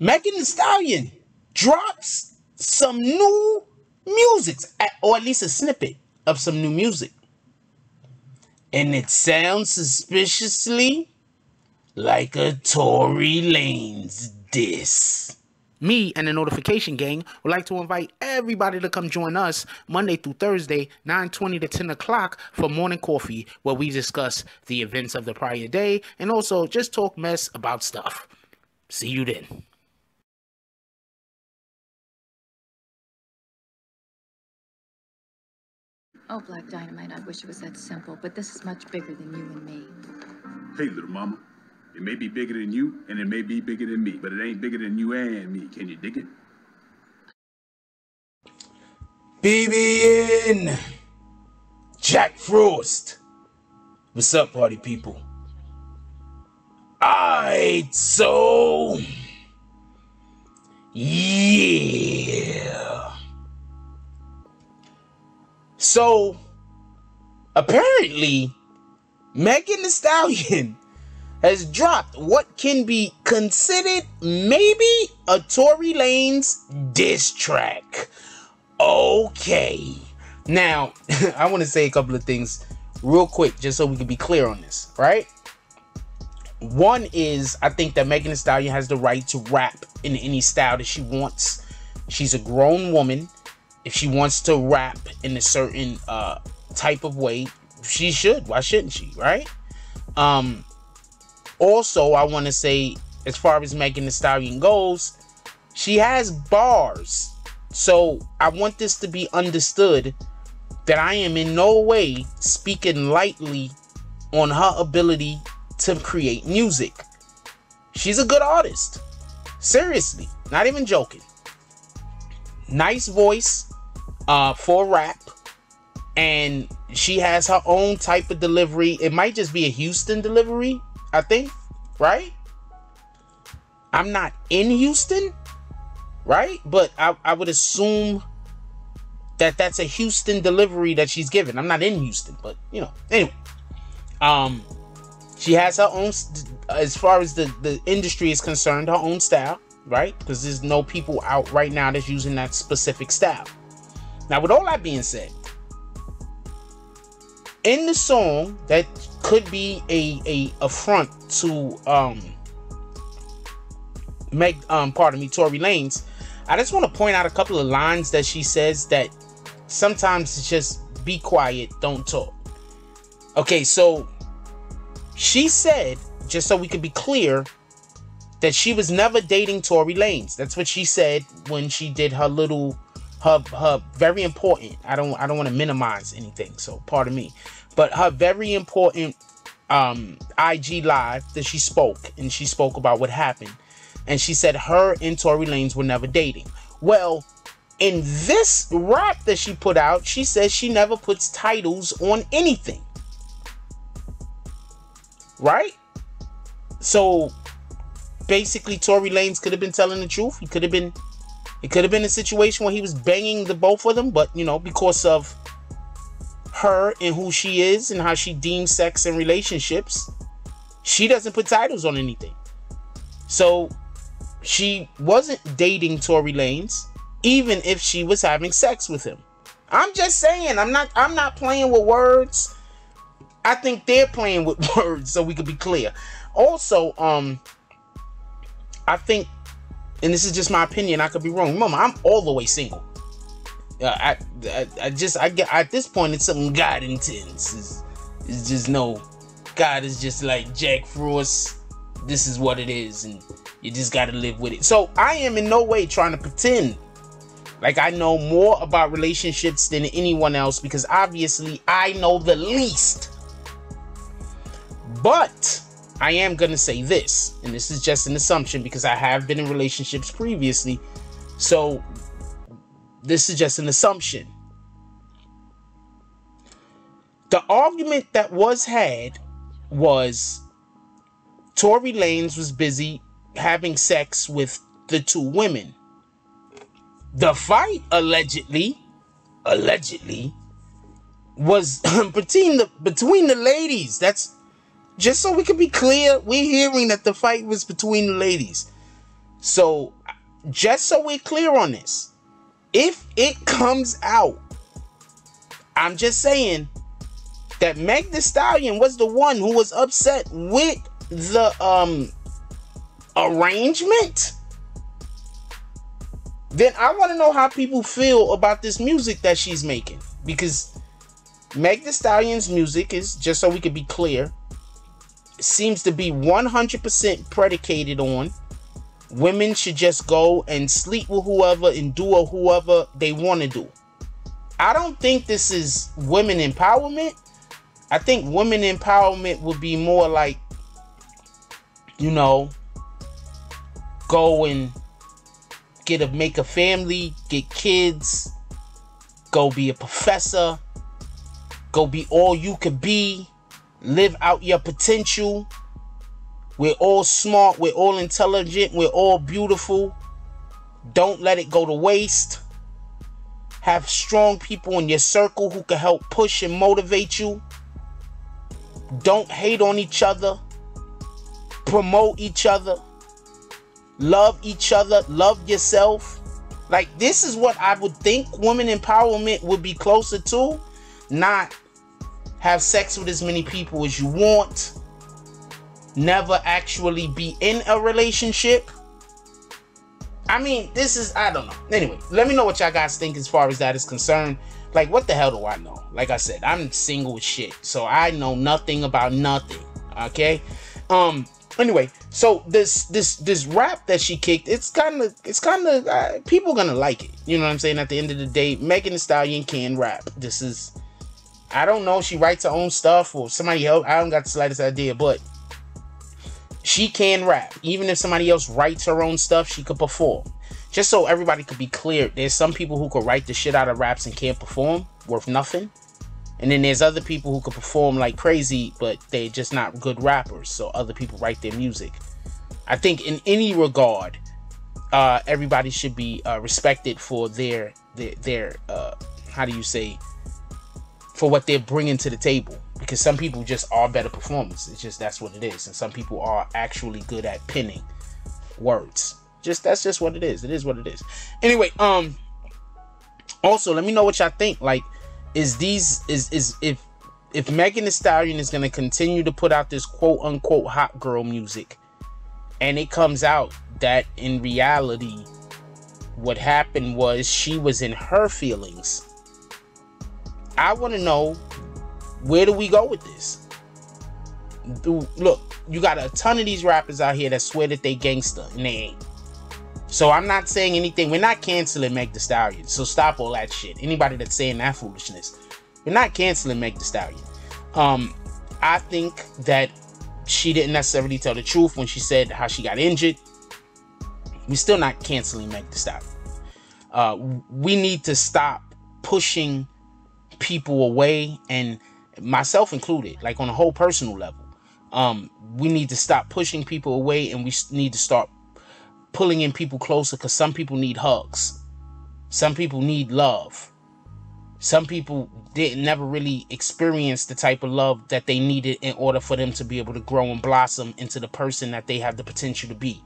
Megan Thee Stallion drops some new music, or at least a snippet of some new music. And it sounds suspiciously like a Tory Lanez diss. Me and the Notification Gang would like to invite everybody to come join us Monday through Thursday, 9.20 to 10 o'clock for morning coffee, where we discuss the events of the prior day and also just talk mess about stuff. See you then. Oh, Black Dynamite, I wish it was that simple, but this is much bigger than you and me. Hey, little mama. It may be bigger than you, and it may be bigger than me, but it ain't bigger than you and me. Can you dig it? BBN! Jack Frost! What's up, party people? Alright, so. Yeah. So, apparently, Megan Thee Stallion has dropped what can be considered maybe a Tory Lanez diss track. Okay. Now, I want to say a couple of things real quick just so we can be clear on this, right? One is I think that Megan Thee Stallion has the right to rap in any style that she wants. She's a grown woman. If she wants to rap in a certain uh, type of way, she should. Why shouldn't she, right? Um, also, I want to say, as far as Megan Thee Stallion goes, she has bars. So I want this to be understood that I am in no way speaking lightly on her ability to create music. She's a good artist. Seriously, not even joking. Nice voice uh, for rap. And she has her own type of delivery. It might just be a Houston delivery, I think, right? I'm not in Houston, right? But I, I would assume that that's a Houston delivery that she's given. I'm not in Houston, but you know, anyway. Um, she has her own, as far as the the industry is concerned, her own style, right? Because there's no people out right now that's using that specific style. Now, with all that being said, in the song that could be a a affront to um make um pardon me Tory Lanez. I just want to point out a couple of lines that she says that sometimes it's just be quiet, don't talk. Okay, so she said, just so we could be clear, that she was never dating Tory Lanez. That's what she said when she did her little her her very important. I don't I don't want to minimize anything, so pardon me. But her very important um IG live that she spoke and she spoke about what happened. And she said her and Tory Lanez were never dating. Well, in this rap that she put out, she says she never puts titles on anything. Right? So basically Tory Lanez could have been telling the truth. He could have been it could have been a situation where he was banging the both of them, but you know, because of her and who she is and how she deems sex and relationships, she doesn't put titles on anything. So she wasn't dating Tory Lanez, even if she was having sex with him. I'm just saying, I'm not I'm not playing with words. I think they're playing with words, so we could be clear. Also, um, I think and this is just my opinion. I could be wrong. Mama, I'm all the way single. Uh, I, I, I just, I get at this point, it's something God intends. It's, it's just no, God is just like Jack Frost. This is what it is, and you just got to live with it. So I am in no way trying to pretend like I know more about relationships than anyone else because obviously I know the least. But I am going to say this, and this is just an assumption because I have been in relationships previously. So this is just an assumption. The argument that was had was Tory Lanez was busy having sex with the two women. The fight allegedly, allegedly, was between the between the ladies. That's just so we can be clear, we're hearing that the fight was between the ladies. So, just so we're clear on this, if it comes out, I'm just saying that Meg the Stallion was the one who was upset with the um arrangement. Then I want to know how people feel about this music that she's making because Meg the Stallion's music is just so we could be clear seems to be 100% predicated on women should just go and sleep with whoever and do or whoever they want to do. I don't think this is women empowerment. I think women empowerment would be more like, you know, go and get a make a family, get kids, go be a professor, go be all you could be, live out your potential. We're all smart, we're all intelligent, we're all beautiful. Don't let it go to waste. Have strong people in your circle who can help push and motivate you. Don't hate on each other. Promote each other. Love each other. Love yourself. Like, this is what I would think women empowerment would be closer to. Not have sex with as many people as you want. Never actually be in a relationship. I mean, this is, I don't know. Anyway, let me know what y'all guys think as far as that is concerned. Like, what the hell do I know? Like I said, I'm single as shit. So I know nothing about nothing. Okay? Um, anyway, so this this this rap that she kicked, it's kind of it's kind of uh, people gonna like it. You know what I'm saying? At the end of the day, Megan Thee Stallion can rap. This is I don't know. She writes her own stuff or somebody else. I don't got the slightest idea, but she can rap. Even if somebody else writes her own stuff, she could perform. Just so everybody could be clear, there's some people who could write the shit out of raps and can't perform, worth nothing. And then there's other people who could perform like crazy, but they're just not good rappers. So other people write their music. I think in any regard, uh, everybody should be uh, respected for their their their uh, how do you say for what they're bringing to the table because some people just are better performers. It's just that's what it is, and some people are actually good at pinning words. Just that's just what it is. It is what it is. Anyway, um, also let me know what y'all think. Like, is these is is if if Megan Thee Stallion is gonna continue to put out this quote unquote hot girl music, and it comes out that in reality, what happened was she was in her feelings I want to know where do we go with this? Do, look, you got a ton of these rappers out here that swear that they gangster and they ain't. So I'm not saying anything. We're not canceling Meg the Stallion. So stop all that shit. Anybody that's saying that foolishness, we're not canceling Meg the Stallion. Um, I think that she didn't necessarily tell the truth when she said how she got injured. We're still not canceling Meg the Stallion. Uh, we need to stop pushing people away and myself included like on a whole personal level. Um we need to stop pushing people away and we need to start pulling in people closer because some people need hugs. Some people need love. Some people didn't never really experience the type of love that they needed in order for them to be able to grow and blossom into the person that they have the potential to be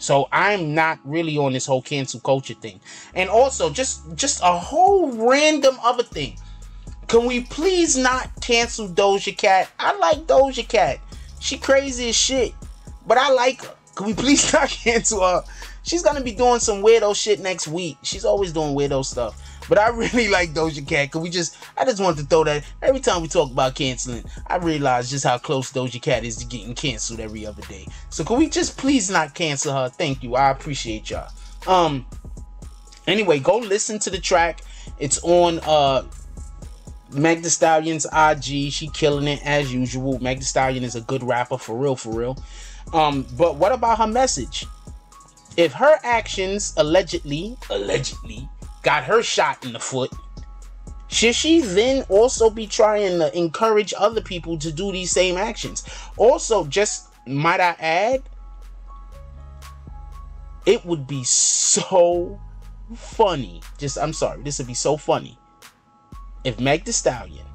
so I'm not really on this whole cancel culture thing. And also just just a whole random other thing. Can we please not cancel Doja Cat? I like Doja Cat. She crazy as shit. But I like her. Can we please not cancel her? She's gonna be doing some weirdo shit next week. She's always doing weirdo stuff. But I really like Doja Cat. Cause we just I just want to throw that every time we talk about canceling, I realize just how close Doja Cat is to getting canceled every other day. So can we just please not cancel her? Thank you. I appreciate y'all. Um anyway, go listen to the track. It's on uh Meg the Stallion's IG. She killing it as usual. Meg the Stallion is a good rapper for real, for real. Um, but what about her message? If her actions allegedly, allegedly got her shot in the foot, should she then also be trying to encourage other people to do these same actions? Also, just might I add, it would be so funny. Just, I'm sorry, this would be so funny if Meg the Stallion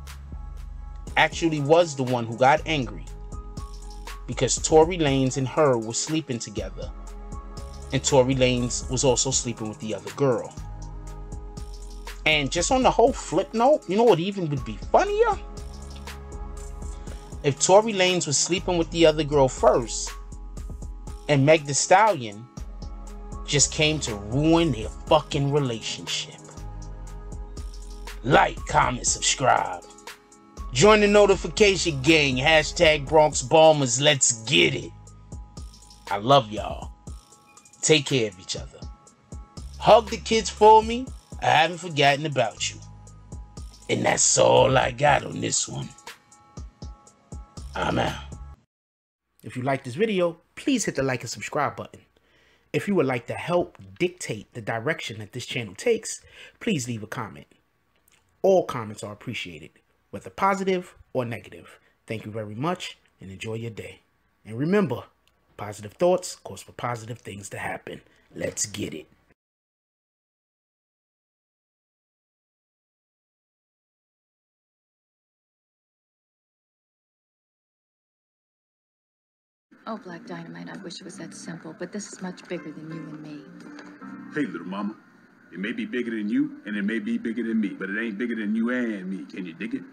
actually was the one who got angry because Tory Lanez and her were sleeping together And Tory Lanez was also sleeping with the other girl. And just on the whole flip note, you know what even would be funnier? If Tory Lanez was sleeping with the other girl first, and Meg the Stallion just came to ruin their fucking relationship. Like, comment, subscribe. Join the notification gang. Hashtag Bronx Bombers. Let's get it. I love y'all. Take care of each other. Hug the kids for me. I haven't forgotten about you. And that's all I got on this one. I'm out. If you like this video, please hit the like and subscribe button. If you would like to help dictate the direction that this channel takes, please leave a comment. All comments are appreciated, whether positive or negative. Thank you very much and enjoy your day. And remember, positive thoughts cause for positive things to happen. Let's get it. Oh, Black Dynamite, I wish it was that simple, but this is much bigger than you and me. Hey, little mama. It may be bigger than you, and it may be bigger than me, but it ain't bigger than you and me. Can you dig it?